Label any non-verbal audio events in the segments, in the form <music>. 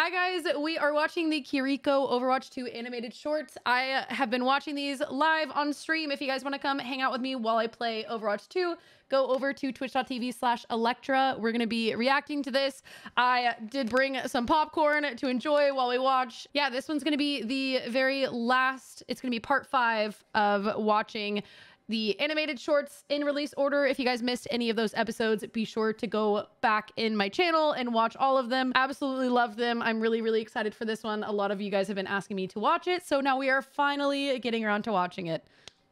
Hi guys, we are watching the Kiriko Overwatch 2 animated shorts. I uh, have been watching these live on stream. If you guys want to come hang out with me while I play Overwatch 2, go over to twitch.tv slash Electra. We're going to be reacting to this. I did bring some popcorn to enjoy while we watch. Yeah, this one's going to be the very last, it's going to be part five of watching the animated shorts in release order. If you guys missed any of those episodes, be sure to go back in my channel and watch all of them. Absolutely love them. I'm really, really excited for this one. A lot of you guys have been asking me to watch it. So now we are finally getting around to watching it.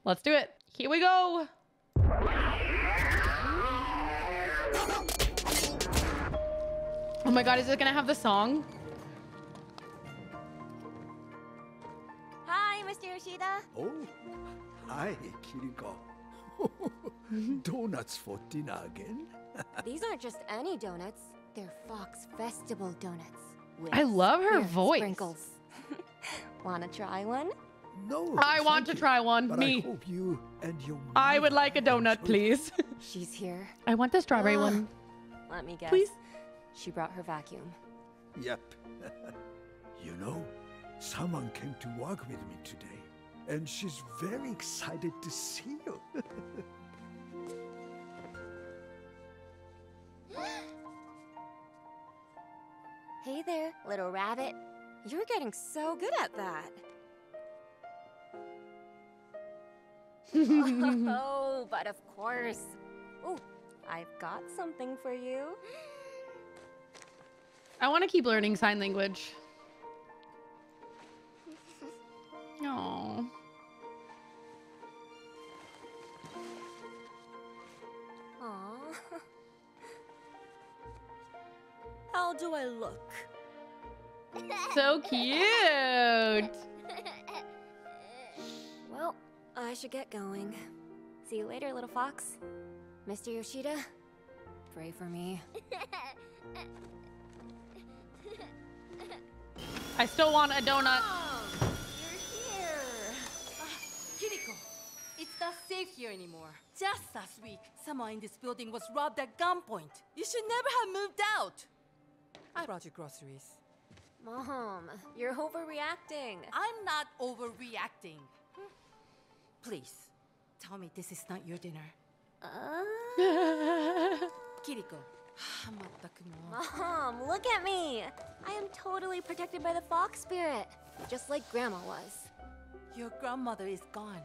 Let's do it. Here we go. Oh my god, is it gonna have the song? Hi, Mr. Yoshida. Oh, hi, Kiriko. <laughs> Donuts for dinner again? <laughs> These aren't just any donuts. They're Fox Festival donuts. with I love her voice. Sprinkles. <laughs> Wanna try one? No. I want to you. try one. But Me. I hope you and your I would like a donut, please. She's here. I want the strawberry Ah. one. Let me guess. Please? She brought her vacuum. Yep. you know, someone came to work with me today, and she's very excited to see you. <laughs> Hey there, little rabbit. You're getting so good at that. <laughs> oh, but of course. Oh, I've got something for you. I want to keep learning sign language. Cute. <laughs> Well, I should get going. See you later, little fox. Mr. Yoshida, pray for me. I still want a donut. you're here. Ah, Kiriko, it's not safe here anymore. Just last week, someone in this building was robbed at gunpoint. You should never have moved out. I brought you groceries. Mom, you're overreacting. I'm not overreacting. Please, tell me this is not your dinner. Uh... Kiriko. Mom, look at me! I am totally protected by the fox spirit, just like Grandma was. Your grandmother is gone.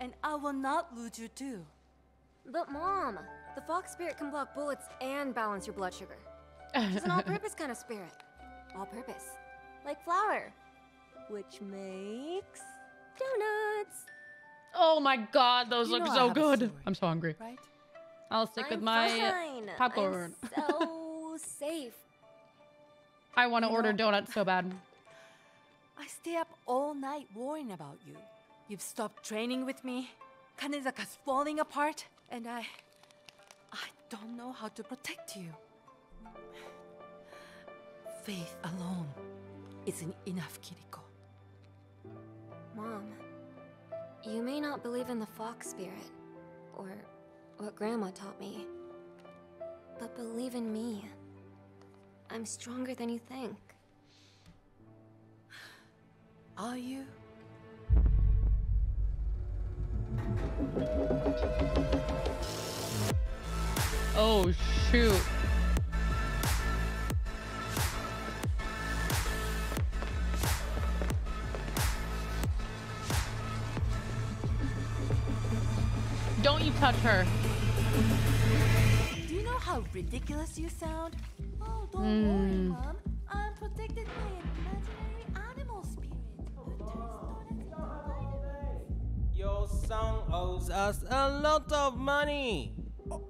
And I will not lose you too. But Mom, the fox spirit can block bullets and balance your blood sugar. She's an <laughs> all-purpose kind of spirit. All-purpose, like flour, which makes donuts. oh my god, those You look so good. story. I'm so hungry. Right? I'll stick with I'm my fine. popcorn. I'm so safe. <laughs> I want to order know- donuts so bad. <laughs> I stay up all night worrying about you. You've stopped training with me. Kanezaka's falling apart, and I. I don't know how to protect you. Faith alone isn't enough, Kiriko. Mom, you may not believe in the fox spirit, or what Grandma taught me, but believe in me. I'm stronger than you think. Are you? Oh shoot. Don't you touch her. Do you know how ridiculous you sound? Oh, don't Hmm. worry, Mom. I'm protected by an imaginary animal spirit who turns donuts into vitamins. Your son owes us a lot of money.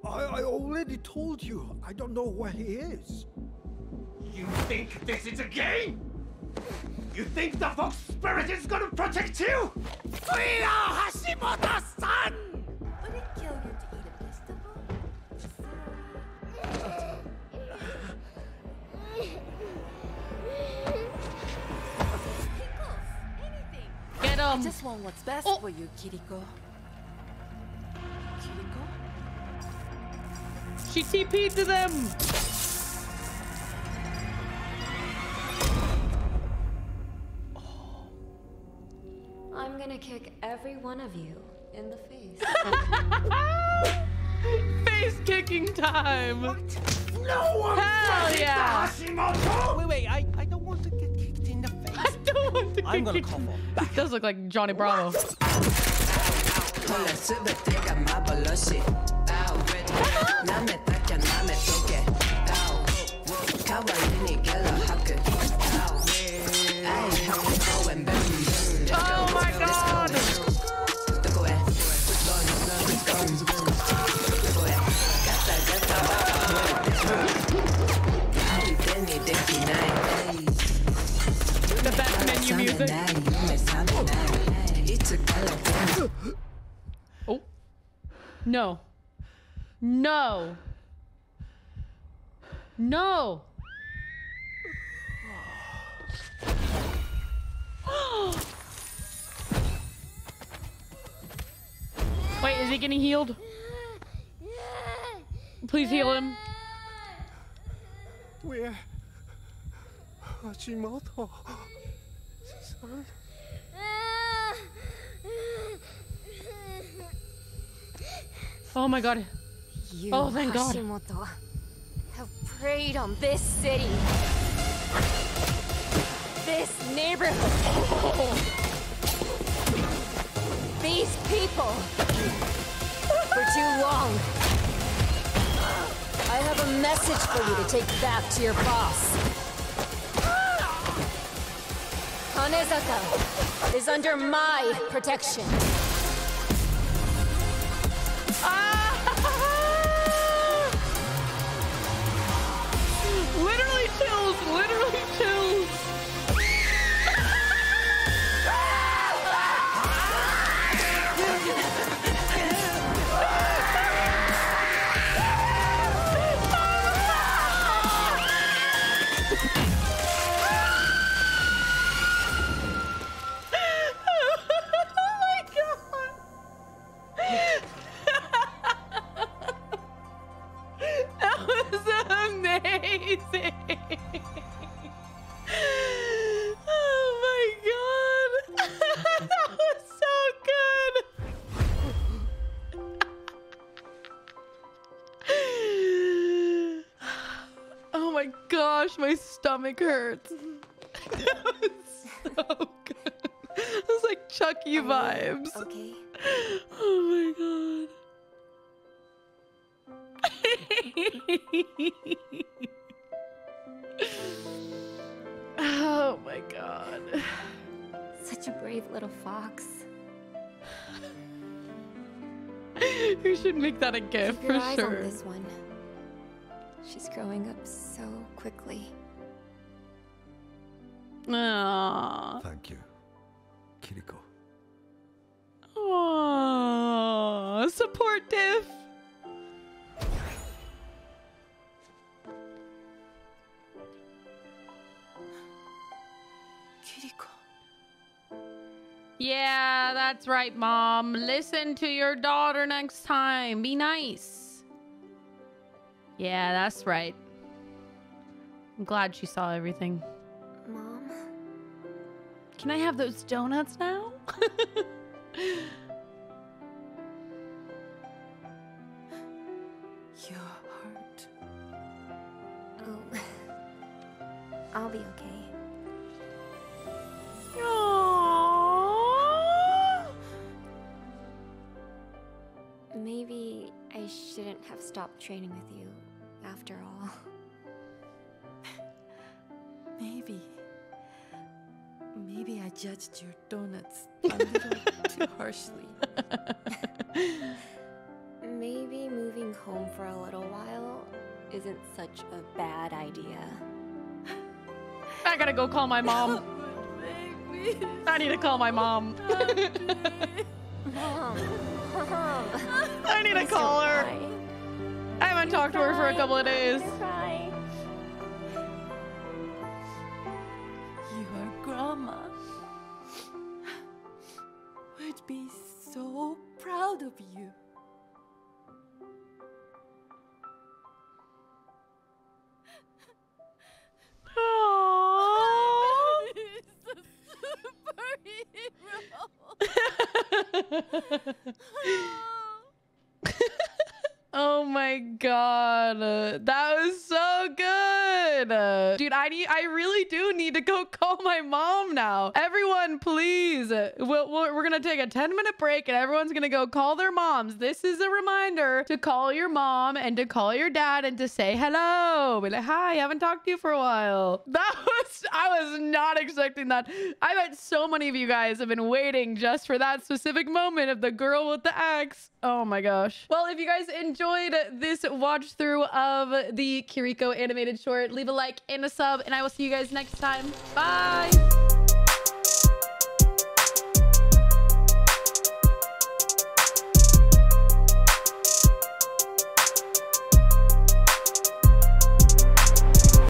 I, I already told you. I don't know where he is. You think this is a game? You think the Fox Spirit is gonna protect you? We are Hashimoto-san! um. I just want what's best oh. for you, Kiriko. Kiriko? She TP'd to them! Oh. I'm gonna kick every one of you in the face. <laughs> face kicking time! What? No one! Hell yeah! Wait, wait, I. I'm gonna kick call you. for He <laughs> does look like Johnny Bravo. Oh. No. No. No. Wait, is he getting healed? Please heal him. Where? Hashimoto. Son? Oh my god. You, Oh, thank God. Hashimoto, have preyed on this city. This neighborhood. These people. For too long. I have a message for you to take back to your boss. Kanezaka is under my protection. Gosh, my stomach hurts. <laughs> That was so good. <laughs> It was like Chucky vibes. Okay. <laughs> Oh my god. oh my god. Such a brave little fox. you should make that a gift Keep your for eyes sure. on this one. She's growing up so quickly. Aww. Thank you, Kiriko. Aww. Supportive. Kiriko. Yeah, that's right, mom. Listen to your daughter next time. Be nice. Yeah, that's right. I'm glad she saw everything. Mom? Can I have those donuts now? <laughs> Your heart. Oh. <laughs> I'll be okay. Aww. Maybe I shouldn't have stopped training with you after all. <laughs> Maybe I judged your donuts <laughs> a little too harshly. <laughs> Maybe moving home for a little while isn't such a bad idea. I gotta go call my mom. <laughs> I need to call my mom. Mom! Mom! I need to call her. cry. I haven't talked to her for a couple of days. Proud of you. <laughs> Oh my god, that was so good, dude. I need, I really do need to go <laughs> call my mom now. Everyone, please. uh, We'll, we're, we're gonna take a 10 minute break, and everyone's gonna go call their moms. This is a reminder to call your mom and to call your dad and to say hello. Be like, hi, I haven't talked to you for a while. <laughs> That was, I was not expecting that. I bet so many of you guys have been waiting just for that specific moment of the girl with the axe. Oh my gosh. Well, if you guys enjoyed this watch through of the Kiriko animated short, leave a like and a sub, and I will see you guys next time. Bye.